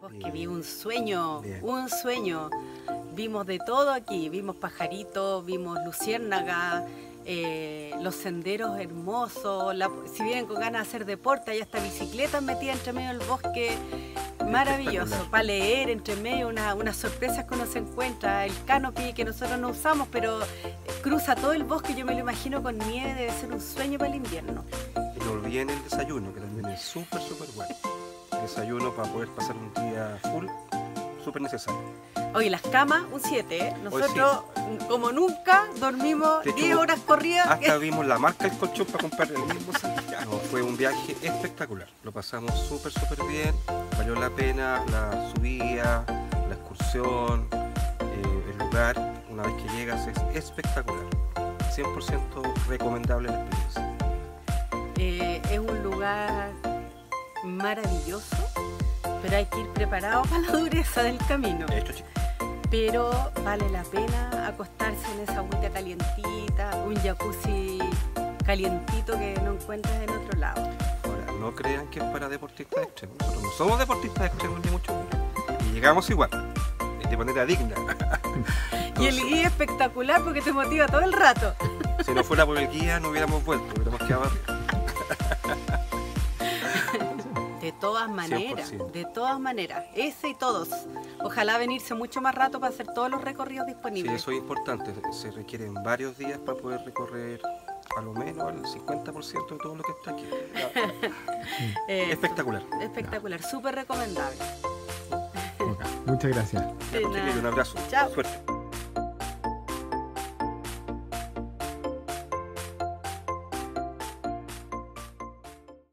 Bosque, vi un sueño, un sueño. Vimos de todo aquí, vimos pajaritos, vimos luciérnagas, eh, los senderos hermosos, si vienen con ganas de hacer deporte, hay hasta bicicletas metidas entre medio del bosque, maravilloso, para leer entre medio, unas sorpresas que uno se encuentra, el canopy que nosotros no usamos, pero cruza todo el bosque, yo me lo imagino con nieve, debe ser un sueño para el invierno. No olviden el desayuno, que también es súper, súper bueno. desayuno para poder pasar un día full, súper necesario. Oye, las camas, un 7, ¿eh? Nosotros, como nunca, dormimos 10 horas corridas. Hasta vimos la marca del colchón para comprar el mismo fue un viaje espectacular. Lo pasamos súper, súper bien. Valió la pena la subida, la excursión, eh, el lugar. Una vez que llegas es espectacular. 100% recomendable la experiencia. Eh, es un lugar maravilloso, pero hay que ir preparado para la dureza del camino. Esto, pero vale la pena acostarse en esa agüita calientita, un jacuzzi calientito que no encuentras en otro lado. Ahora, no crean que es para deportistas extremos. Nosotros no somos deportistas extremos ni mucho menos. Y llegamos igual, de manera digna. y el guía espectacular porque te motiva todo el rato. si no fuera por el guía no hubiéramos vuelto, hubiéramos quedado arriba. De todas maneras, de todas maneras, ese y todos. Ojalá venirse mucho más rato para hacer todos los recorridos disponibles. Sí, eso es importante. Se requieren varios días para poder recorrer a lo menos el 50% de todo lo que está aquí. espectacular. Espectacular, súper recomendable. Muchas gracias. Un abrazo. Chao. Suerte.